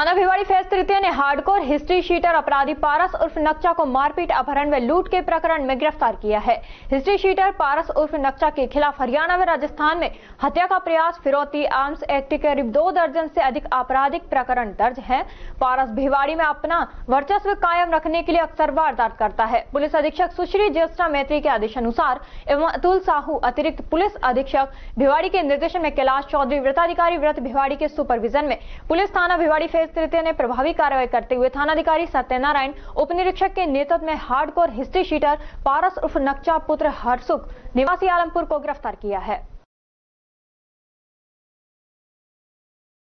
थाना भिवाड़ी फेस तृतीय ने हार्डकोर हिस्ट्री शीटर अपराधी पारस उर्फ़ नक्चा को मारपीट अपहरण व लूट के प्रकरण में गिरफ़्तार किया है। हिस्ट्री शीटर पारस उर्फ़ नक्चा के खिलाफ हरियाणा व राजस्थान में हत्या का प्रयास, फिरौती आर्म्स एक्ट के करीब दो दर्जन से अधिक आपराधिक प्रकरण दर्ज है। पारस भिवाड़ी में अपना वर्चस्व कायम रखने के लिए अक्सर वारदात करता है। पुलिस अधीक्षक सुश्री ज्योत्सना मैत्री के आदेश अनुसार एवं अतुल साहू अतिरिक्त पुलिस अधीक्षक भिवाड़ी के निर्देशन में कैलाश चौधरी, व्रताधिकारी व्रत भिवाड़ी के सुपरविजन में पुलिस थाना भिवाड़ी फेस तृतीय ने प्रभावी कार्रवाई करते हुए थानाधिकारी सत्यनारायण उप निरीक्षक के नेतृत्व में हार्डकोर हिस्ट्री शीटर, पारस उर्फ़ नक्चा पुत्र हरसुख निवासी आलमपुर को गिरफ़्तार किया है।